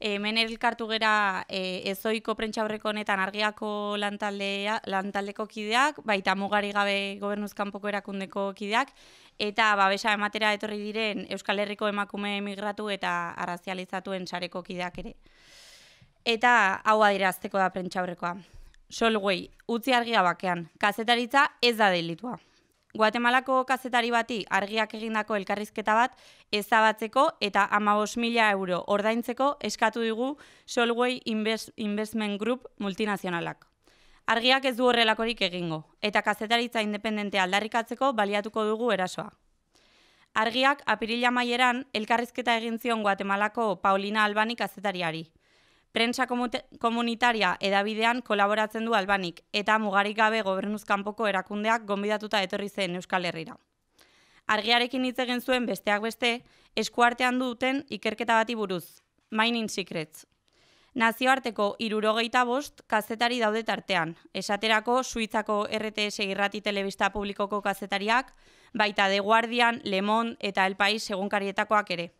Hemen elkartu gera e, ezoiko prentxaurreko honetan argiako lantaldea, lantaldeko kideak, baita mugari gabe gobernuzkanpoko erakundeko kideak, eta babesa ematera etorri diren Euskal Herriko emakume emigratu eta arrazializatuen sareko kideak ere. Eta hau adirazteko da prentxaurrekoa. Solguei, utzi argia bakean, kazetaritza ez da delitua. Guatemalako kazetari bati argiak egindako elkarrizketa bat ezabatzeko eta amabos mila euro ordaintzeko eskatu digu Solway Investment Group multinazionalak. Argiak ez du horrelakorik egingo, eta kazetaritza independente aldarrikatzeko baliatuko dugu erasoa. Argiak apirila maieran elkarrizketa egin zion Guatemalako Paulina Albani kazetariari. Prensa komunitaria edabidean kolaboratzen du albanik eta mugarik gabe gobernuzkanpoko erakundeak gonbidatuta etorri zen Euskal Herrira. Argiarekin hitz egin zuen besteak beste, eskuartean duten ikerketa bati buruz, Mining Secrets. Nazioarteko irurogeita bost kazetari daude tartean, esaterako Suitzako RTS irrati telebista publikoko kazetariak, baita The Guardian, Le Monde eta El País segunkarietakoak ere.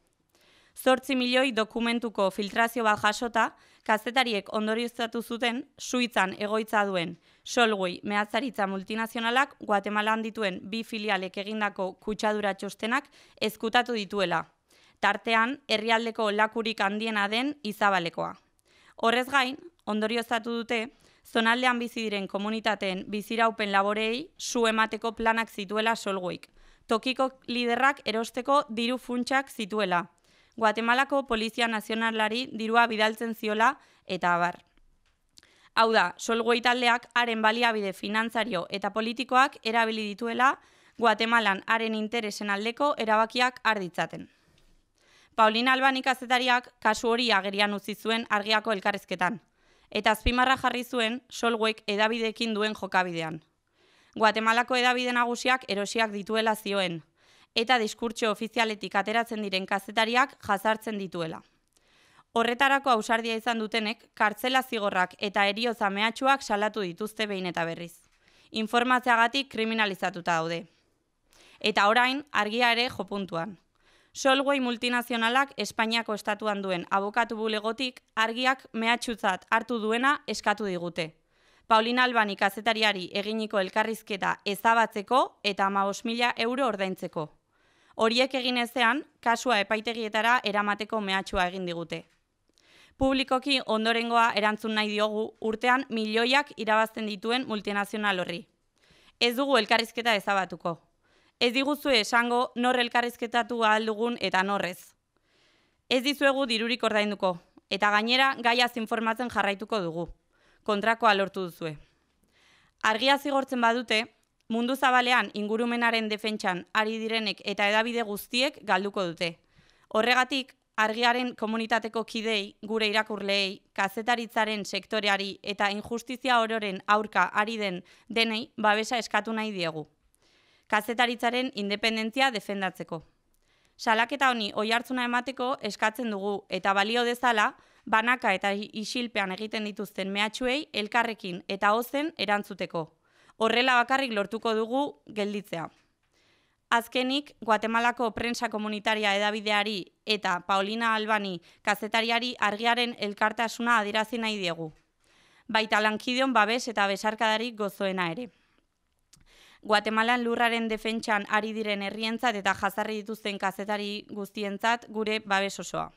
Zortzi milioi dokumentuko filtrazio bat jasota, kazetariek ondorioztatu zuten, suitzan egoitza duen, solgui mehatzaritza multinazionalak, Guatemalan dituen bi filialek egindako kutsadura txostenak ezkutatu dituela. Tartean, herrialdeko lakurik handiena den izabalekoa. Horrez gain, ondorioztatu dute, zonaldean bizi diren komunitateen biziraupen laborei su emateko planak zituela solguik. Tokiko liderrak erosteko diru funtsak zituela, Guatemalako Polizia Nazionalari dirua bidaltzen ziola eta abar. Hau da, solgoi taldeak haren baliabide finantzario eta politikoak erabili dituela Guatemalan haren interesen aldeko erabakiak arditzaten. Paulina Albanik azetariak kasu hori agerian utzi zuen argiako elkarrezketan, eta azpimarra jarri zuen solgoek edabidekin duen jokabidean. Guatemalako edabide nagusiak erosiak dituela zioen, eta diskurtso ofizialetik ateratzen diren kazetariak jazartzen dituela. Horretarako ausardia izan dutenek, kartzela zigorrak eta erioza mehatxuak salatu dituzte behin eta berriz. Informatzeagatik kriminalizatuta daude. Eta orain, argia ere jopuntuan. Solway multinazionalak Espainiako estatuan duen abokatu bulegotik argiak mehatxutzat hartu duena eskatu digute. Paulina Albani kazetariari eginiko elkarrizketa ezabatzeko eta ama mila euro ordaintzeko. Horiek egin ezean, kasua epaitegietara eramateko mehatxua egin digute. Publikoki ondorengoa erantzun nahi diogu urtean milioiak irabazten dituen multinazional horri. Ez dugu elkarrizketa ezabatuko. Ez diguzu esango nor elkarrizketatu dugun eta norrez. Ez dizuegu dirurik ordainduko, eta gainera gaiaz informatzen jarraituko dugu. Kontrakoa lortu duzue. Argia zigortzen badute, mundu zabalean ingurumenaren defentsan ari direnek eta edabide guztiek galduko dute. Horregatik, argiaren komunitateko kidei, gure irakurleei, kazetaritzaren sektoreari eta injustizia ororen aurka ari den denei babesa eskatu nahi diegu. Kazetaritzaren independentzia defendatzeko. Salaketa honi oi hartzuna emateko eskatzen dugu eta balio dezala, banaka eta isilpean egiten dituzten mehatxuei elkarrekin eta ozen erantzuteko horrela bakarrik lortuko dugu gelditzea. Azkenik, Guatemalako prensa komunitaria edabideari eta Paulina Albani kazetariari argiaren elkartasuna adirazi nahi diegu. Baita lankideon babes eta besarkadarik gozoena ere. Guatemalan lurraren defentsan ari diren herrientzat eta jazarri dituzten kazetari guztientzat gure babes osoa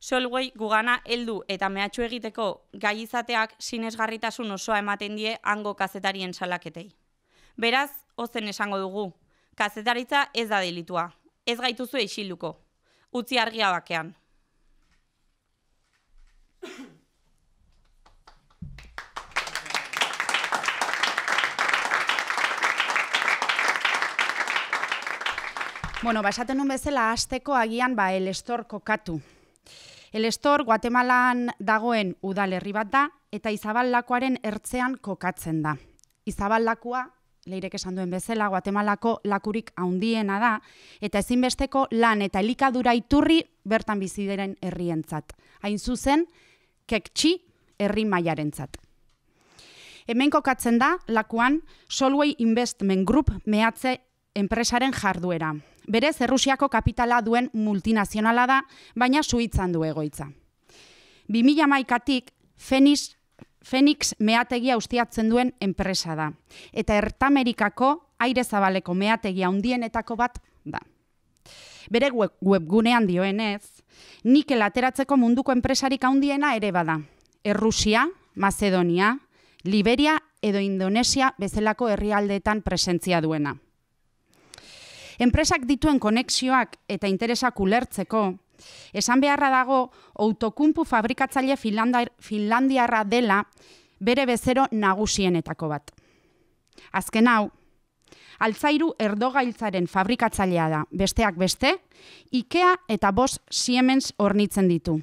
solguei gugana heldu eta mehatxu egiteko gai izateak sinesgarritasun osoa ematen die hango kazetarien salaketei. Beraz, ozen esango dugu, kazetaritza ez da delitua, ez gaituzu eixilduko, utzi argia bakean. Bueno, basaten nun bezala hasteko agian ba el estor kokatu. El Estor Guatemalan dagoen udalerri bat da eta Izaballakoaren ertzean kokatzen da. Izaballakua leirek esan duen bezala Guatemalako lakurik handiena da eta ezinbesteko lan eta elikadura iturri bertan bizi diren herrientzat. Hain zuzen Kektxi herri mailarentzat. Hemen kokatzen da lakuan Solway Investment Group mehatze enpresaren jarduera. Berez, Errusiako kapitala duen multinazionala da, baina suitzan du egoitza. 2000 maikatik Fenix, Fenix meategia ustiatzen duen enpresa da. Eta Ertamerikako aire zabaleko meategia undienetako bat da. Bere web, webgunean dioenez, nikel ateratzeko munduko enpresarik handiena ere bada. Errusia, Macedonia, Liberia edo Indonesia bezalako herrialdeetan presentzia duena. Enpresak dituen konexioak eta interesak ulertzeko, esan beharra dago autokumpu fabrikatzaile Finlandiarra dela bere bezero nagusienetako bat. Azken hau, altzairu erdogailtzaren fabrikatzailea da, besteak beste, Ikea eta Bos Siemens hornitzen ditu.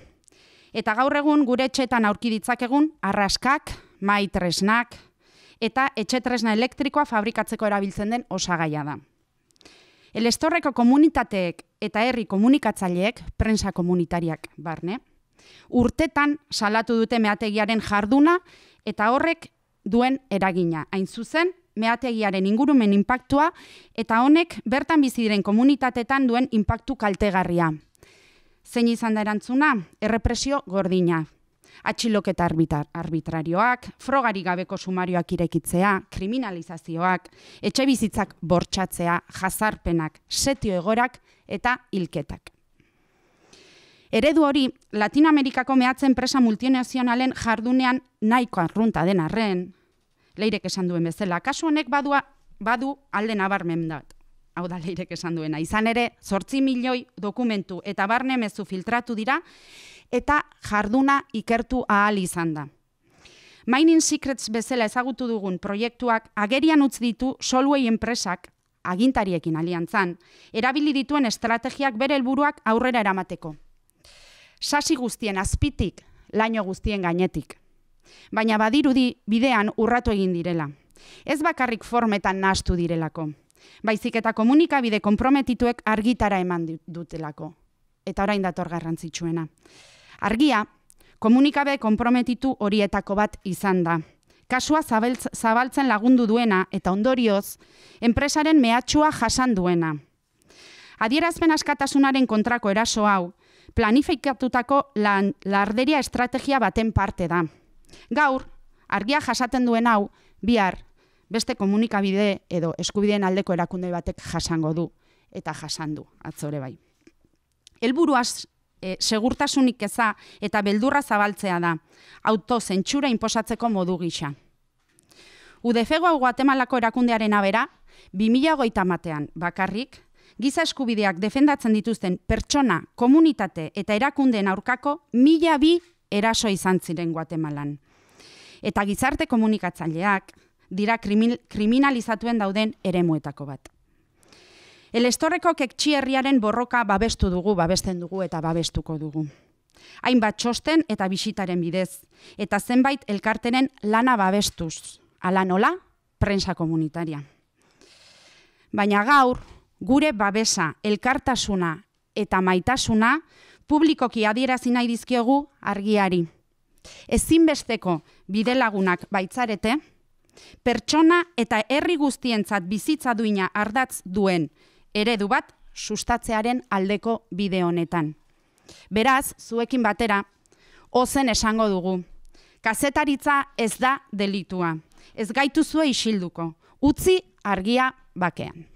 Eta gaur egun gure etxetan aurki ditzakegun arraskak, maitresnak eta etxetresna elektrikoa fabrikatzeko erabiltzen den osagaia da. Elestorreko komunitateek eta herri komunikatzaileek, prensa komunitariak barne, urtetan salatu dute meategiaren jarduna eta horrek duen eragina. Hain zuzen, meategiaren ingurumen inpaktua eta honek bertan bizi diren komunitatetan duen inpaktu kaltegarria. Zein izan da erantzuna? Errepresio gordina. Atxiloketa arbitar, arbitrarioak, frogari gabeko sumarioak irekitzea, kriminalizazioak, etxe bizitzak bortxatzea, jazarpenak, setio egorak eta hilketak. Eredu hori, Latinoamerikako mehatzen presa multinazionalen jardunean nahiko arrunta den arren, leirek esan duen bezala. Kasu honek badua, badu alde nabarmen dat. Hau da leirek esan duena. Izan ere, zortzi milioi dokumentu eta barne mezu filtratu dira eta jarduna ikertu ahal izan da. Mining Secrets bezala ezagutu dugun proiektuak agerian utz ditu Solway enpresak agintariekin aliantzan, erabili dituen estrategiak bere helburuak aurrera eramateko. Sasi guztien azpitik, laino guztien gainetik baina badirudi bidean urratu egin direla. Ez bakarrik formetan nahastu direlako, baizik eta komunikabide konprometituek argitara eman dutelako. Eta orain dator garrantzitsuena. Argia, komunikabe konprometitu horietako bat izan da. Kasua zabaltzen lagundu duena eta ondorioz, enpresaren mehatxua jasan duena. Adierazpen askatasunaren kontrako eraso hau, planifikatutako lan, larderia estrategia baten parte da. Gaur, argia jasaten duen hau, bihar, beste komunikabide edo eskubideen aldeko erakunde batek jasango du, eta jasandu, atzore bai. Elburuaz, e, segurtasunik eza eta beldurra zabaltzea da, auto zentsura inposatzeko modu gisa. Udefego hau Guatemalako erakundearen abera, 2008 matean bakarrik, giza eskubideak defendatzen dituzten pertsona, komunitate eta erakundeen aurkako mila bi eraso izan ziren Guatemalan eta gizarte komunikatzaileak dira kriminalizatuen dauden eremuetako bat. Elestorreko kektsi herriaren borroka babestu dugu, babesten dugu eta babestuko dugu. Hainbat txosten eta bisitaren bidez, eta zenbait elkartenen lana babestuz, ala nola, prensa komunitaria. Baina gaur, gure babesa, elkartasuna eta maitasuna publikoki adierazi nahi dizkiogu argiari ezinbesteko bidelagunak baitzarete, pertsona eta herri guztientzat bizitza duina ardatz duen eredu bat sustatzearen aldeko bide honetan. Beraz, zuekin batera, ozen esango dugu. Kazetaritza ez da delitua. Ez gaitu zue isilduko. Utzi argia bakean.